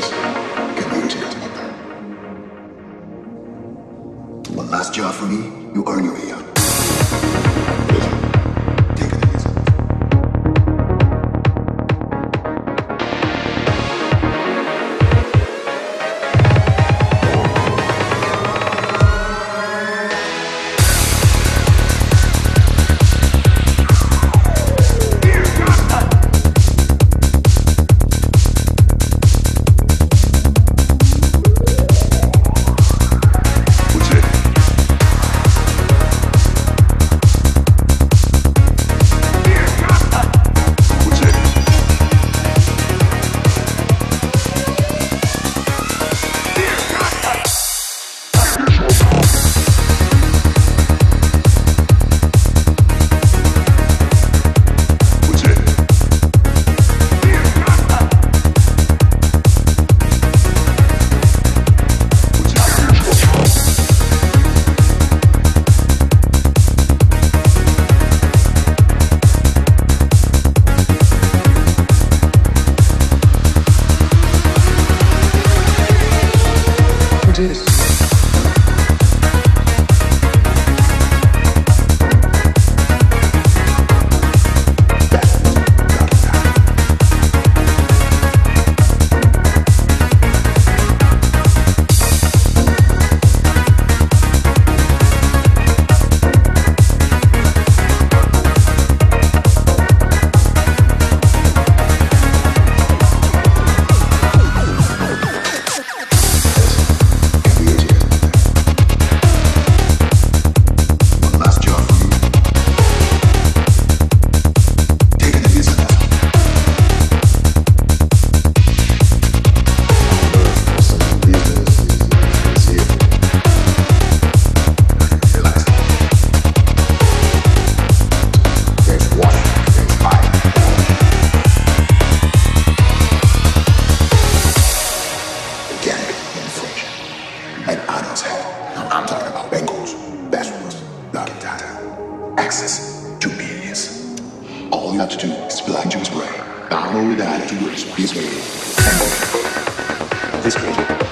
sisters can to One last job for me, you earn your way out. And Adam's head. I'm talking about Bengals, Basswoods, Lucky Tata. Access to billions. All you have to do is blind Juice Brain. Download that to Juice Brain. This crazy.